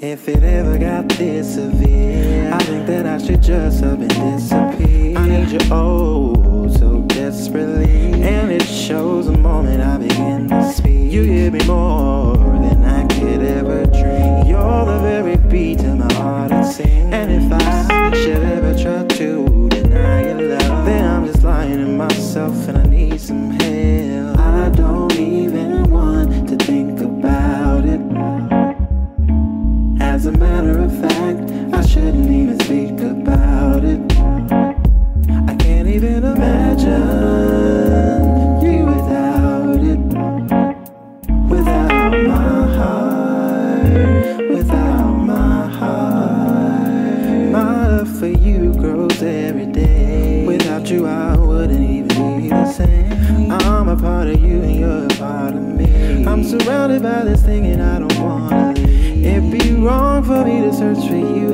If it ever got this severe, I think that I should just up and disappear. I need you oh so desperately, and it shows the moment I begin to speak. You give me more than I could ever dream. You're the very beat of my heart and sing. And if I should ever try to deny your love, then I'm just lying to myself, and I need Shouldn't even speak about it. I can't even imagine you without it. Without my heart, without my heart. My love for you grows every day. Without you, I wouldn't even be the same. I'm a part of you and you're a part of me. I'm surrounded by this thing and I don't wanna. It'd be wrong for me to search for you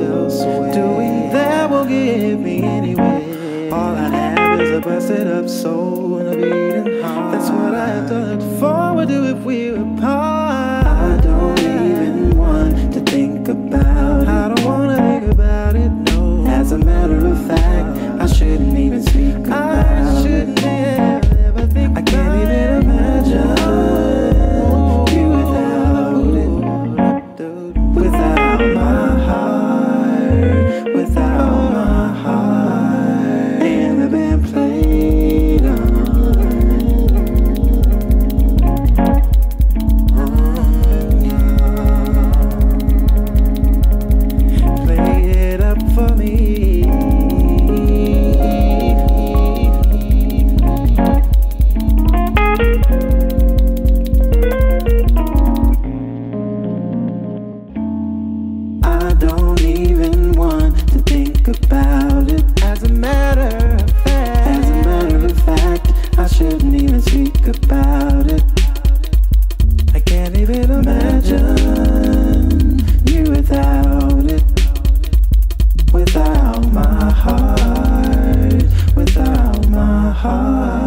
me anyway. All I have is a busted up soul and a beating heart. That's what I have to look forward to if we're apart. you without it, without my heart, without my heart.